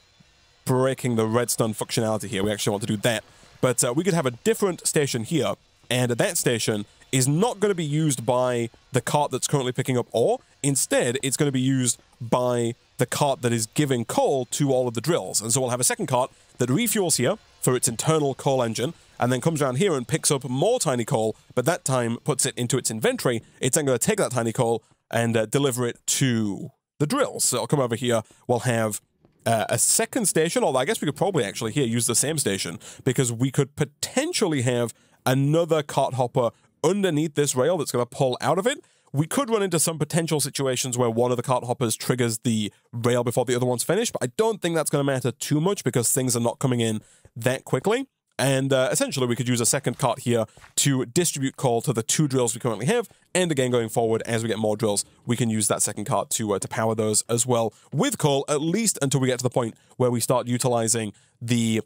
[SPEAKER 1] breaking the redstone functionality here. We actually want to do that. But uh, we could have a different station here, and that station is not going to be used by the cart that's currently picking up ore. Instead, it's going to be used by the cart that is giving coal to all of the drills. And so we'll have a second cart that refuels here for its internal coal engine, and then comes around here and picks up more tiny coal, but that time puts it into its inventory. It's then going to take that tiny coal and uh, deliver it to the drills. So I'll come over here. We'll have uh, a second station, although I guess we could probably actually here use the same station because we could potentially have another cart hopper underneath this rail that's going to pull out of it. We could run into some potential situations where one of the cart hoppers triggers the rail before the other one's finished, but I don't think that's going to matter too much because things are not coming in that quickly. And uh, essentially, we could use a second cart here to distribute coal to the two drills we currently have. And again, going forward, as we get more drills, we can use that second cart to uh, to power those as well with coal, at least until we get to the point where we start utilizing the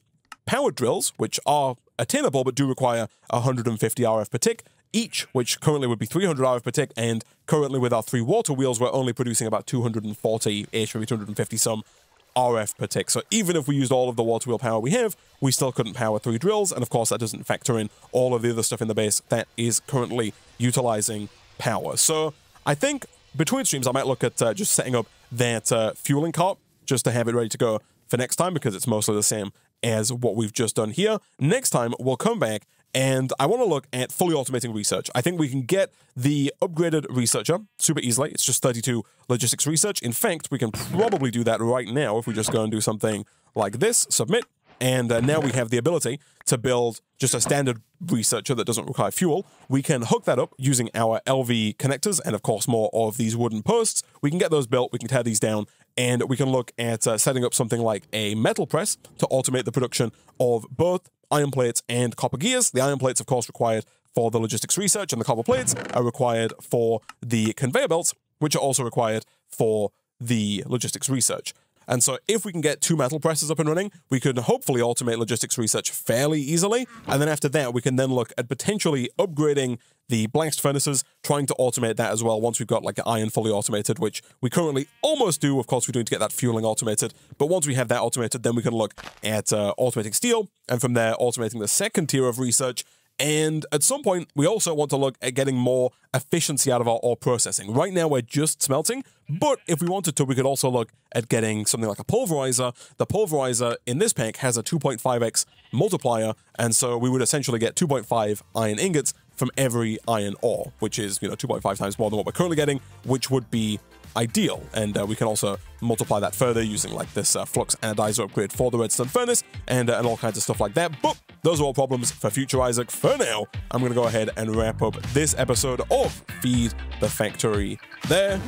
[SPEAKER 1] powered drills, which are attainable but do require 150 RF per tick each, which currently would be 300 RF per tick, and currently with our three water wheels, we're only producing about 240-ish, maybe 250 some RF per tick. So even if we used all of the water wheel power we have, we still couldn't power three drills, and of course that doesn't factor in all of the other stuff in the base that is currently utilizing power. So I think between streams I might look at uh, just setting up that uh, fueling cart just to have it ready to go for next time because it's mostly the same as what we've just done here. Next time we'll come back and I want to look at fully automating research. I think we can get the upgraded researcher super easily. It's just 32 logistics research. In fact, we can probably do that right now if we just go and do something like this, submit, and uh, now we have the ability to build just a standard researcher that doesn't require fuel. We can hook that up using our LV connectors and, of course, more of these wooden posts. We can get those built, we can tear these down, and we can look at uh, setting up something like a metal press to automate the production of both iron plates and copper gears. The iron plates, of course, required for the logistics research, and the copper plates are required for the conveyor belts, which are also required for the logistics research. And so if we can get two metal presses up and running, we can hopefully automate logistics research fairly easily. And then after that, we can then look at potentially upgrading the blast furnaces, trying to automate that as well once we've got like iron fully automated, which we currently almost do. Of course, we do need to get that fueling automated. But once we have that automated, then we can look at uh, automating steel, and from there, automating the second tier of research, and at some point, we also want to look at getting more efficiency out of our ore processing. Right now, we're just smelting, but if we wanted to, we could also look at getting something like a pulverizer. The pulverizer in this pack has a 2.5x multiplier, and so we would essentially get 2.5 iron ingots from every iron ore, which is, you know, 2.5 times more than what we're currently getting, which would be ideal. And uh, we can also multiply that further using like this uh, flux anodizer upgrade for the redstone furnace and, uh, and all kinds of stuff like that. But those are all problems for future Isaac. For now, I'm going to go ahead and wrap up this episode of Feed the Factory there.